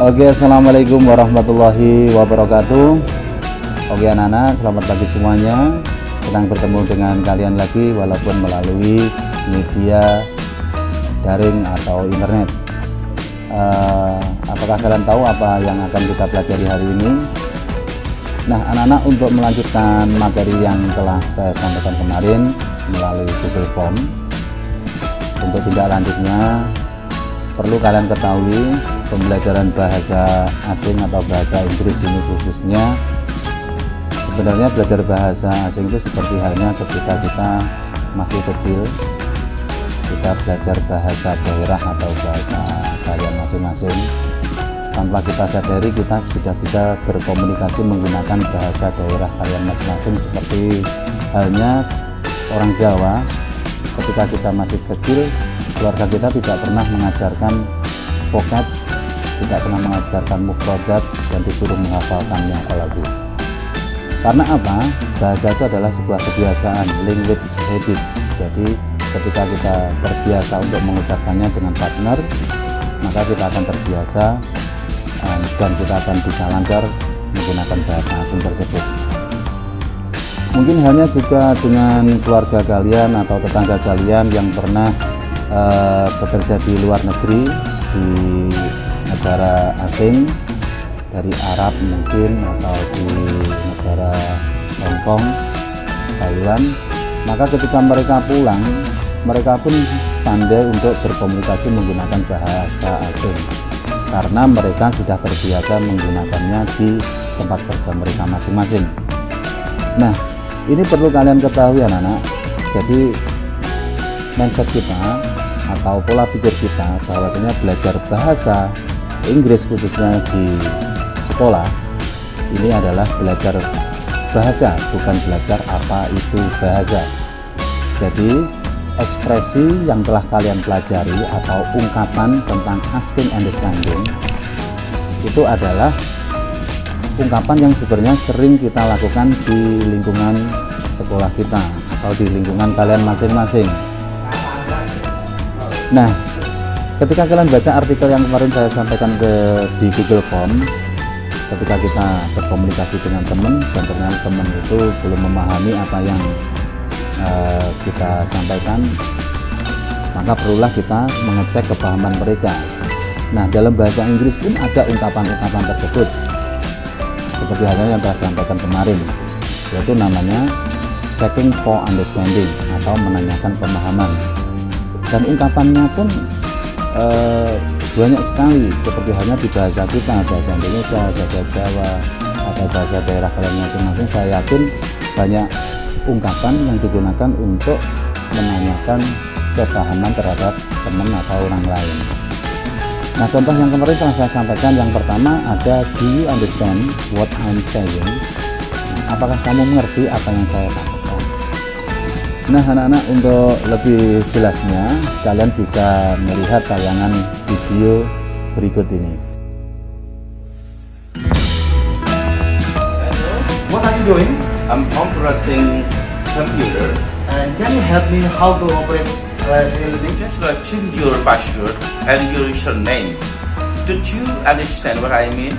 Oke, assalamualaikum warahmatullahi wabarakatuh. Oke, anak-anak, selamat pagi semuanya. Senang bertemu dengan kalian lagi, walaupun melalui media daring atau internet. Uh, apakah kalian tahu apa yang akan kita pelajari hari ini? Nah, anak-anak, untuk melanjutkan materi yang telah saya sampaikan kemarin melalui Google Form, untuk tindak lanjutnya perlu kalian ketahui pembelajaran bahasa asing atau bahasa Inggris ini khususnya sebenarnya belajar bahasa asing itu seperti halnya ketika kita masih kecil kita belajar bahasa daerah atau bahasa kalian masing-masing. Tanpa kita sadari kita sudah bisa berkomunikasi menggunakan bahasa daerah kalian masing-masing seperti halnya orang Jawa. Ketika kita masih kecil keluarga kita tidak pernah mengajarkan pocket tidak pernah mengajarkan mufrojat dan disuruh menghafalkannya apalagi karena apa? bahasa itu adalah sebuah kebiasaan language habit. Jadi ketika kita terbiasa untuk mengucapkannya dengan partner maka kita akan terbiasa um, dan kita akan bisa lancar menggunakan bahasa asing tersebut. Mungkin hanya juga dengan keluarga kalian atau tetangga kalian yang pernah uh, bekerja di luar negeri di negara asing dari Arab mungkin atau di negara Hong Kong, Taiwan maka ketika mereka pulang mereka pun pandai untuk berkomunikasi menggunakan bahasa asing. Karena mereka sudah terbiasa menggunakannya di tempat kerja mereka masing-masing. Nah ini perlu kalian ketahui anak-anak. Jadi mindset kita atau pola pikir kita bahwasanya belajar bahasa Inggris khususnya di sekolah ini adalah belajar bahasa bukan belajar apa itu bahasa. Jadi ekspresi yang telah kalian pelajari atau ungkapan tentang asking understanding itu adalah ungkapan yang sebenarnya sering kita lakukan di lingkungan sekolah kita atau di lingkungan kalian masing-masing nah ketika kalian baca artikel yang kemarin saya sampaikan ke di Google Form ketika kita berkomunikasi dengan teman dan ternyata teman itu belum memahami apa yang uh, kita sampaikan maka perlulah kita mengecek kepahaman mereka. Nah dalam bahasa Inggris pun ada ungkapan-ungkapan tersebut. Seperti halnya yang saya sampaikan kemarin yaitu namanya checking for understanding atau menanyakan pemahaman dan ungkapannya pun e, banyak sekali seperti halnya di bahasa kita bahasa Indonesia bahasa Jawa atau bahasa daerah kalian masing-masing saya yakin banyak ungkapan yang digunakan untuk menanyakan kepahaman terhadap teman atau orang lain Nah contoh yang kemarin telah saya sampaikan yang pertama ada do you understand what I'm saying? Nah, apakah kamu mengerti apa yang saya katakan? Nah anak-anak untuk lebih jelasnya kalian bisa melihat tayangan video berikut ini. Hello. What are you doing? I'm operating computer. And can you help me how to operate uh, LED? Just uh, change your password and your username. Did you understand what I mean?